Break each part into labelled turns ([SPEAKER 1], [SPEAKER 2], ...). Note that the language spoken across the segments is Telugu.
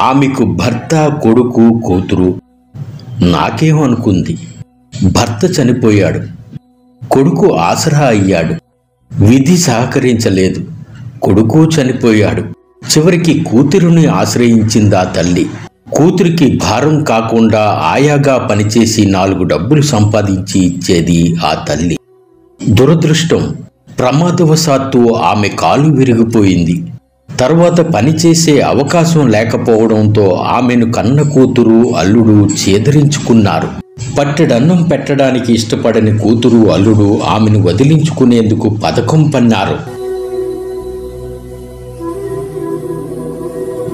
[SPEAKER 1] ఆమెకు భర్త కొడుకు కూతురు నాకేమనుకుంది భర్త చనిపోయాడు. కొడుకు ఆసరా అయ్యాడు. విధి సహకరించలేదు. కొడుకు చనిపోయాడు. చివరికి కూతురుని ఆశ్రయించిందా తల్లి? కూతురికి భారం కాకుండా ఆయాగా పనిచేసి నాలుగు డబ్బులు సంపాదించి ఇచ్చేది ఆ తల్లి. దురదృష్టం. ప్రమాదవశాత్తు ఆమె కాలు విరిగిపోయింది. తర్వాత పనిచేసే అవకాశం లేకపోవడంతో ఆమెను కన్న కూతురు అల్లుడు చేదరించుకున్నారు. పట్టెడన్నం పెట్టడానికి ఇష్టపడని కూతురు అల్లుడు ఆమెను వదిలించుకునేందుకు పథకం పన్నారు.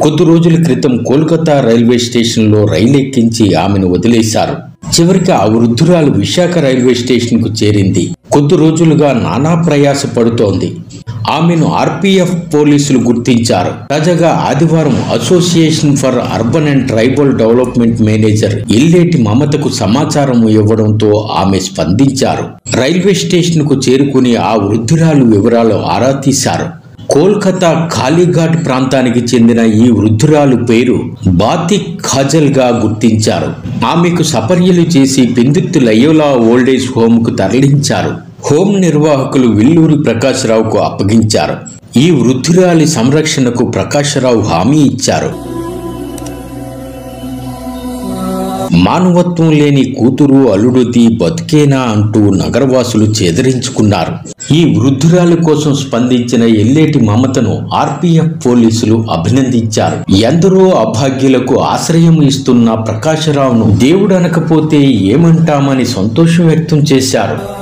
[SPEAKER 1] కొద్ది రోజుల క్రితం కోల్కతా రైల్వే స్టేషన్లో రైలు ఎక్కించి ఆమెను వదిలేశారు. చివరికి ఆ వృద్ధురాలు విశాఖ రైల్వే స్టేషన్కు చేరింది. కొద్ది రోజులుగా నానా ప్రయాస పడుతోంది. ఆమెను ఆర్పీఎఫ్ పోలీసులు గుర్తించారు. తాజాగా ఆదివారం association for urban and tribal development manager Illeti మమతకు సమాచారం ఇవ్వడంతో ఆమె స్పందించారు. రైల్వే స్టేషన్కు చేరుకుని ఆ వృద్ధురాలు వివరాలు ఆరా తీశారు. కోల్కతా కాళీఘాట్ ప్రాంతానికి చెందిన ఈ వృద్ధురాలు పేరు బాతిక్ ఖాజల్గా గుర్తించారు. ఆమెకు సపర్యలు చేసి పెందుత్తు లయోలా ఓల్డేజ్ హోమ్కు తరలించారు. హోమ్ నిర్వాహకులు విల్లూరి ప్రకాశ్రావుకు అప్పగించారు. ఈ వృద్ధురాలి సంరక్షణకు ప్రకాశ్రావు హామీ ఇచ్చారు. మానవత్వం లేని కూతురు అల్లుడుది బతికేనా అంటూ నగరవాసులు చెదిరించుకున్నారు. ఈ వృద్ధురాలి కోసం స్పందించిన ఎల్లేటి మమతను ఆర్పీఎఫ్ పోలీసులు అభినందించారు. ఎందరో అభాగ్యులకు ఆశ్రయం ఇస్తున్న ప్రకాశరావును దేవుడు అనకపోతే ఏమంటామని సంతోషం వ్యక్తం చేశారు.